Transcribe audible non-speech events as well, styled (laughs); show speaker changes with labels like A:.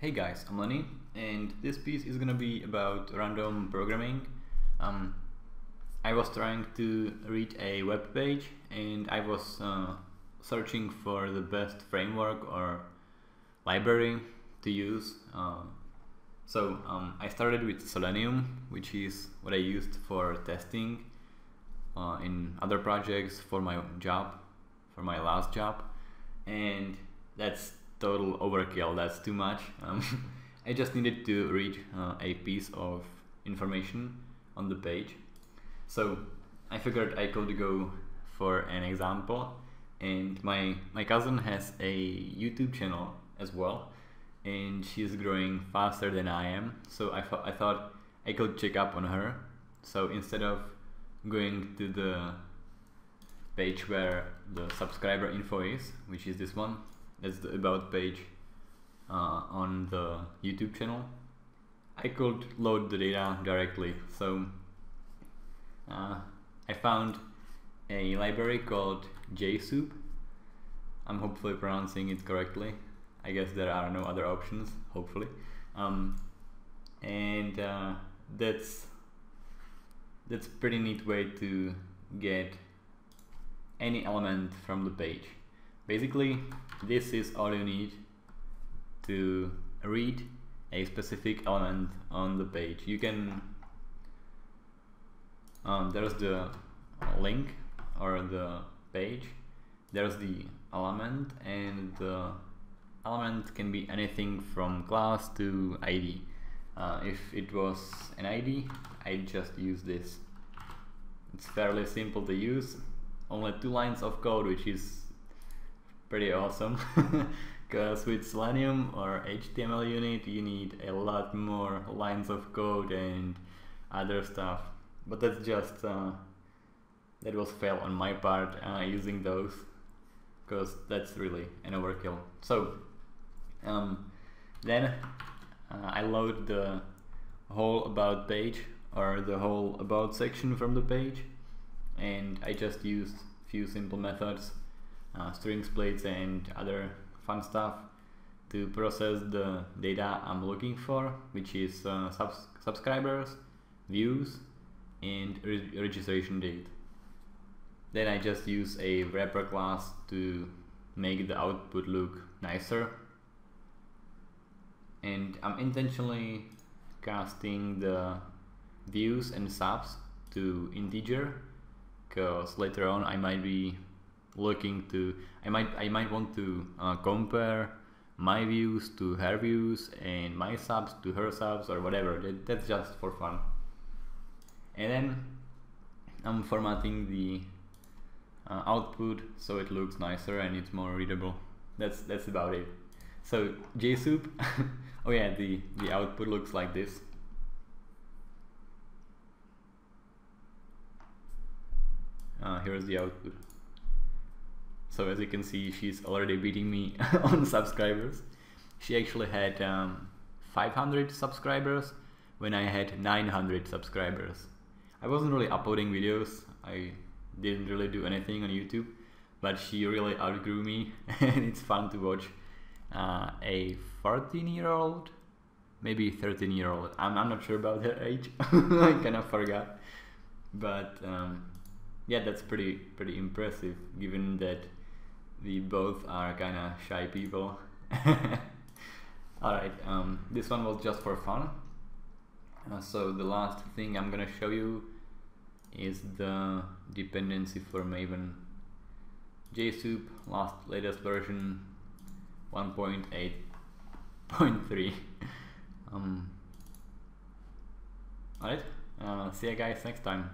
A: Hey guys, I'm Leny, and this piece is gonna be about random programming. Um, I was trying to read a web page and I was uh, searching for the best framework or library to use. Uh, so um, I started with Selenium, which is what I used for testing uh, in other projects for my job, for my last job, and that's total overkill. That's too much. Um, (laughs) I just needed to read uh, a piece of information on the page. So I figured I could go for an example. And my my cousin has a YouTube channel as well, and she's growing faster than I am. So I, I thought I could check up on her. So instead of going to the page where the subscriber info is, which is this one, that's the about page uh, on the YouTube channel. I could load the data directly. So uh, I found a library called JSoup. I'm hopefully pronouncing it correctly. I guess there are no other options, hopefully. Um, and uh, that's that's pretty neat way to get any element from the page. Basically, this is all you need to read a specific element on the page. You can um, there's the link or the page. There's the element and the element can be anything from class to ID uh, if it was an ID I'd just use this. It's fairly simple to use. Only two lines of code which is pretty awesome. (laughs) Because with Selenium or HTML unit you need a lot more lines of code and other stuff. But that's just uh, that was fail on my part uh, using those because that's really an overkill. So um, then uh, I load the whole about page or the whole about section from the page and I just used few simple methods uh, string splits and other fun stuff to process the data I'm looking for, which is uh, subs subscribers, views, and re registration date. Then I just use a wrapper class to make the output look nicer. And I'm intentionally casting the views and subs to integer because later on I might be looking to I might I might want to uh, compare my views to her views and my subs to her subs or whatever. That, that's just for fun. And then I'm formatting the uh, output so it looks nicer and it's more readable. That's that's about it. So JSoup (laughs) oh yeah the the output looks like this. Uh, here's the output so as you can see, she's already beating me (laughs) on subscribers. She actually had um, 500 subscribers when I had 900 subscribers. I wasn't really uploading videos. I didn't really do anything on YouTube, but she really outgrew me, (laughs) and it's fun to watch uh, a 14 year old, maybe 13 year old. I'm, I'm not sure about her age. (laughs) I kind of forgot, but um, yeah, that's pretty pretty impressive given that we both are kind of shy people. (laughs) Alright, um, this one was just for fun. Uh, so the last thing I'm gonna show you is the dependency for Maven. JSoup last latest version 1.8.3. (laughs) um, Alright, uh, see you guys next time.